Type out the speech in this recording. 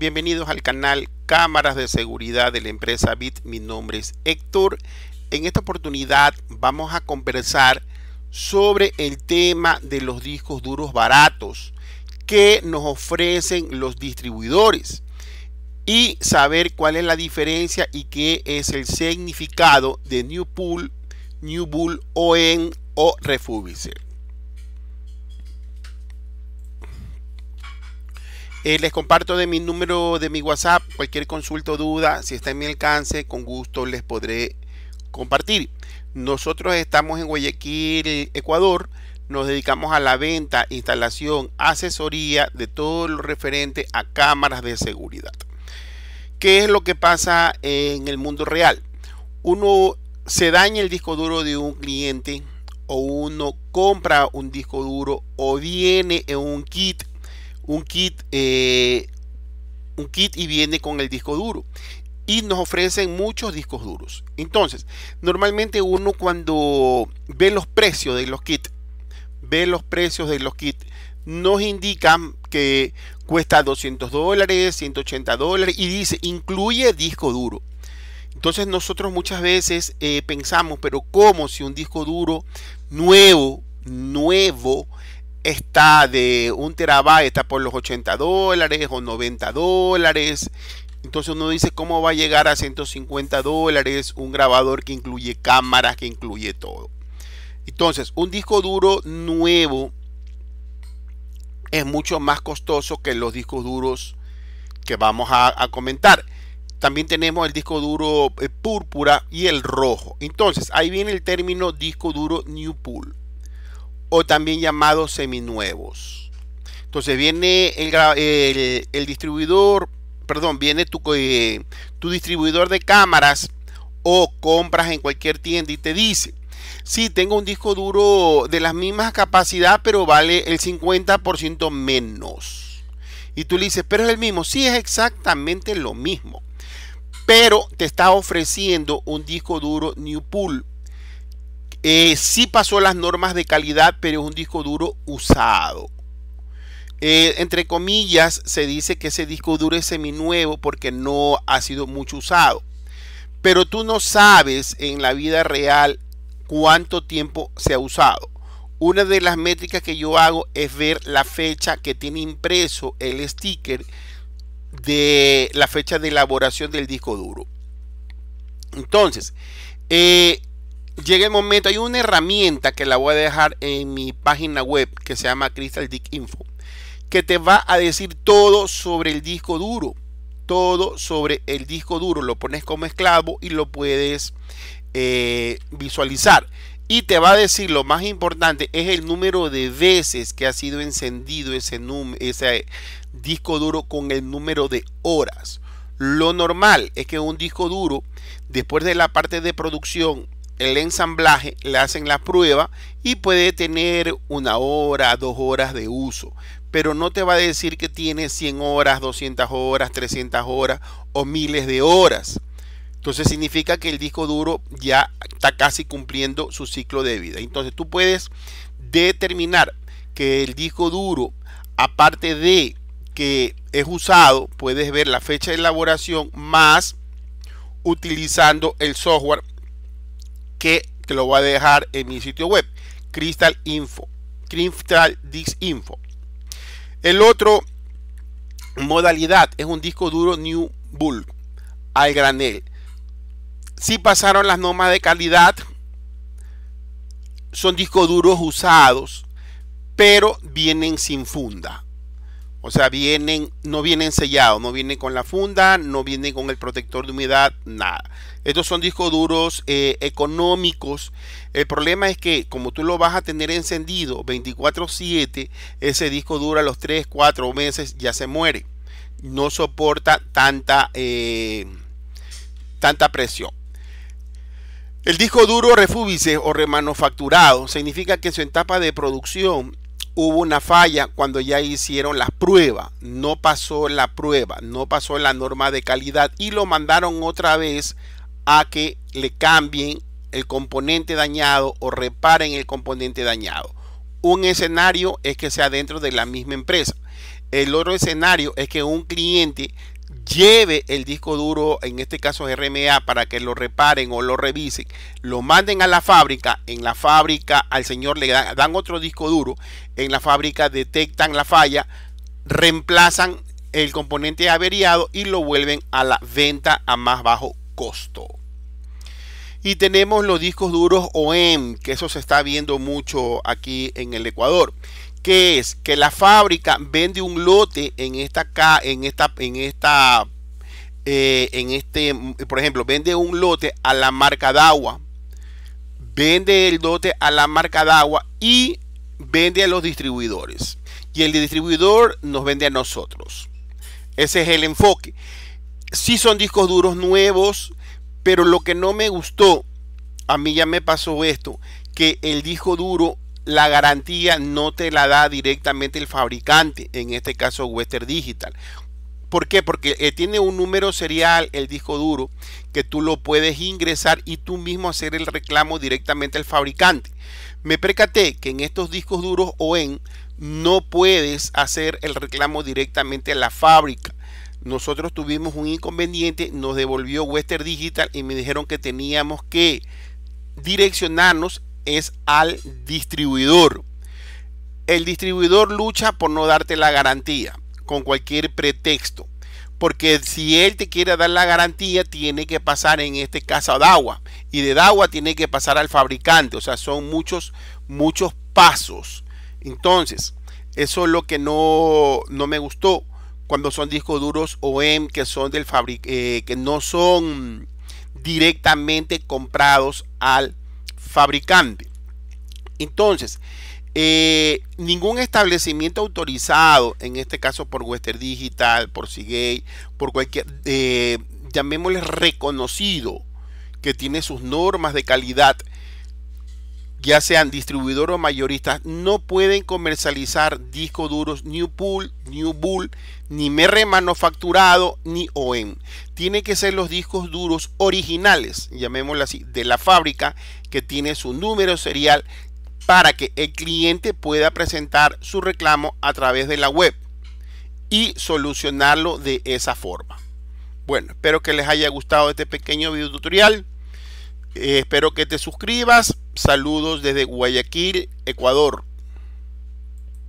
Bienvenidos al canal Cámaras de Seguridad de la empresa BIT. Mi nombre es Héctor. En esta oportunidad vamos a conversar sobre el tema de los discos duros baratos que nos ofrecen los distribuidores y saber cuál es la diferencia y qué es el significado de New Pool, New Bull, ON o Refurbisher. Eh, les comparto de mi número de mi WhatsApp. Cualquier consulta o duda, si está en mi alcance, con gusto les podré compartir. Nosotros estamos en Guayaquil, Ecuador. Nos dedicamos a la venta, instalación, asesoría de todo lo referente a cámaras de seguridad. ¿Qué es lo que pasa en el mundo real? Uno se daña el disco duro de un cliente o uno compra un disco duro o viene en un kit un kit, eh, un kit y viene con el disco duro. Y nos ofrecen muchos discos duros. Entonces, normalmente uno cuando ve los precios de los kits, ve los precios de los kits, nos indican que cuesta 200 dólares, 180 dólares y dice incluye disco duro. Entonces nosotros muchas veces eh, pensamos, pero ¿cómo si un disco duro nuevo, nuevo, está de un terabyte, está por los 80 dólares o 90 dólares. Entonces uno dice cómo va a llegar a 150 dólares un grabador que incluye cámaras, que incluye todo. Entonces un disco duro nuevo es mucho más costoso que los discos duros que vamos a, comentar. También tenemos el disco duro eh, púrpura y el rojo. Entonces ahí viene el término disco duro New Pool o también llamados seminuevos. Entonces viene el, distribuidor, perdón, viene tu, eh, tu distribuidor de cámaras o compras en cualquier tienda y te dice, sí, tengo un disco duro de las mismas capacidad, pero vale el 50% menos. Y tú le dices, pero es el mismo. Sí, es exactamente lo mismo. Pero te está ofreciendo un disco duro New Pool eh, sí pasó las normas de calidad, pero es un disco duro usado. Eh, entre comillas, se dice que ese disco duro es seminuevo porque no ha sido mucho usado. Pero tú no sabes en la vida real cuánto tiempo se ha usado. Una de las métricas que yo hago es ver la fecha que tiene impreso el sticker de la fecha de elaboración del disco duro. Entonces, eh, llega el momento, hay una herramienta que la voy a dejar en mi página web que se llama Crystal Dick Info, que te va a decir todo sobre el disco duro, todo sobre el disco duro, lo pones como esclavo y lo puedes eh, visualizar. Y te va a decir lo más importante es el número de veces que ha sido encendido ese, ese disco duro con el número de horas. Lo normal es que un disco duro, después de la parte de producción, el ensamblaje, le hacen la prueba y puede tener una hora, dos horas de uso. Pero no te va a decir que tiene 100 horas, 200 horas, 300 horas o miles de horas. Entonces significa que el disco duro ya está casi cumpliendo su ciclo de vida. Entonces tú puedes determinar que el disco duro, aparte de que es usado, puedes ver la fecha de elaboración más utilizando el software que te lo voy a dejar en mi sitio web, Crystal Info, Crystal Disc Info. El otro modalidad es un disco duro New Bull al granel. Si pasaron las normas de calidad, son discos duros usados, pero vienen sin funda. O sea, no vienen sellados, no vienen con la funda, no vienen con el protector de humedad, nada. Estos son discos duros eh, económicos. El problema es que como tú lo vas a tener encendido 24/7, ese disco duro a los 3, 4 meses ya se muere. No soporta tanta, eh, tanta presión. El disco duro refubice o remanufacturado significa que su etapa de producción hubo una falla cuando ya hicieron la prueba, no pasó la prueba, no pasó la norma de calidad y lo mandaron otra vez a que le cambien el componente dañado o reparen el componente dañado. Un escenario es que sea dentro de la misma empresa. El otro escenario es que un cliente lleve el disco duro, en este caso RMA, para que lo reparen o lo revisen, lo manden a la fábrica, en la fábrica al señor le dan, otro disco duro, en la fábrica detectan la falla, reemplazan el componente averiado y lo vuelven a la venta a más bajo costo. Y tenemos los discos duros OEM, que eso se está viendo mucho aquí en el Ecuador que es que la fábrica vende un lote en esta en esta en esta eh, en este por ejemplo vende un lote a la marca Dawa vende el lote a la marca Dawa y vende a los distribuidores. Y el distribuidor nos vende a nosotros. Ese es el enfoque. Si son discos duros nuevos pero lo que no me gustó a mí ya me pasó esto que el disco duro la garantía no te la da directamente el fabricante, en este caso Western Digital. ¿Por qué? Porque eh, tiene un número serial el disco duro que tú lo puedes ingresar y tú mismo hacer el reclamo directamente al fabricante. Me percaté que en estos discos duros o en no puedes hacer el reclamo directamente a la fábrica. Nosotros tuvimos un inconveniente, nos devolvió Western Digital y me dijeron que teníamos que direccionarnos es al distribuidor. El distribuidor lucha por no darte la garantía con cualquier pretexto. Porque si él te quiere dar la garantía, tiene que pasar en este caso a agua Y de agua tiene que pasar al fabricante. O sea, son muchos, muchos pasos. Entonces, eso es lo que no, no me gustó cuando son discos duros OEM que son del eh, que no son directamente comprados al fabricante. Entonces, eh, ningún establecimiento autorizado, en este caso por Western Digital, por Seagate, por cualquier, eh, llamémosle reconocido, que tiene sus normas de calidad, ya sean distribuidores o mayoristas, no pueden comercializar discos duros New Pool, New Bull, ni MR manufacturado, ni OEM. Tiene que ser los discos duros originales, llamémoslo así, de la fábrica, que tiene su número serial para que el cliente pueda presentar su reclamo a través de la web y solucionarlo de esa forma. Bueno, espero que les haya gustado este pequeño video tutorial. Eh, espero que te suscribas. Saludos desde Guayaquil, Ecuador.